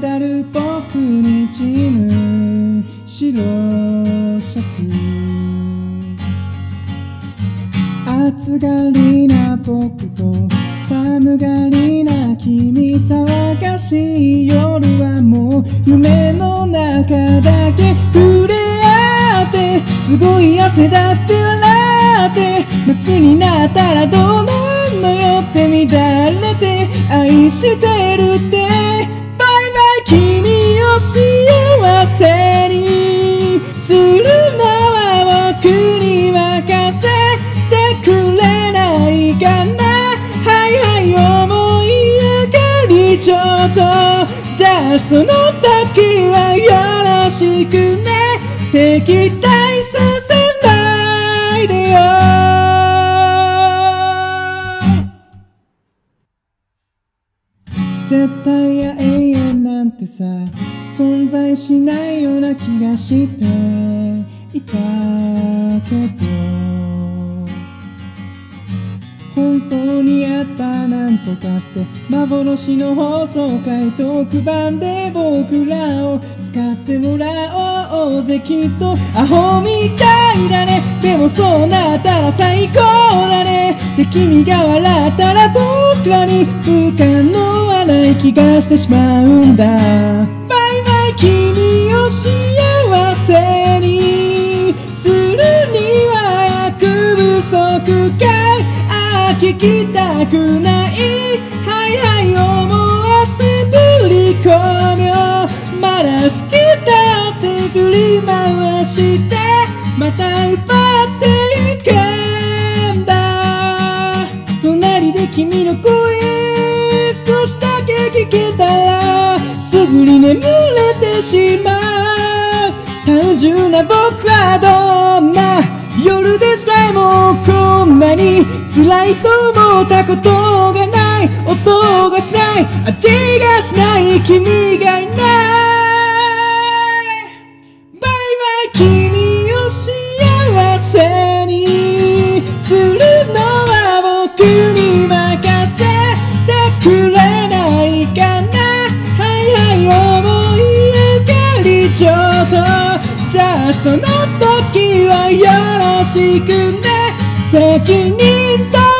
だる僕にチーム白シャツ暑がりな僕と寒がりな君騒がしい夜はもう夢の中だけ触れ合ってすごい汗だって笑って夏になったらどうなんのよって乱れて愛してるって幸せにするのは僕に任せてくれないかな。はいはい思い上がりちょっと。じゃあその時はよろしくね。敵対させないでよ。絶対や永遠なんてさ。存在しないような気がしていたけど。本当にあったなんとかって幻の放送回特番で僕らを使ってもらおうぜきっと。アホみたいだね。でもそうなったら最高だね。で君が笑ったら僕らに不可能はない気がしてしまうんだ。幸せにするには役不足かああ聞きたくない。はいはい思わせぶり込みょまだ好きだって振り回してまた奪っていけんだ。隣で君の声少しだけ聞けたらすぐに眠れしまう単純な僕はどんな。夜でさえもこんなに辛いと思ったことがない。音がしない。味がしない。君がいないバイバイ君を幸せにするのは僕に任せてくれ。その時はよろしくね。責任と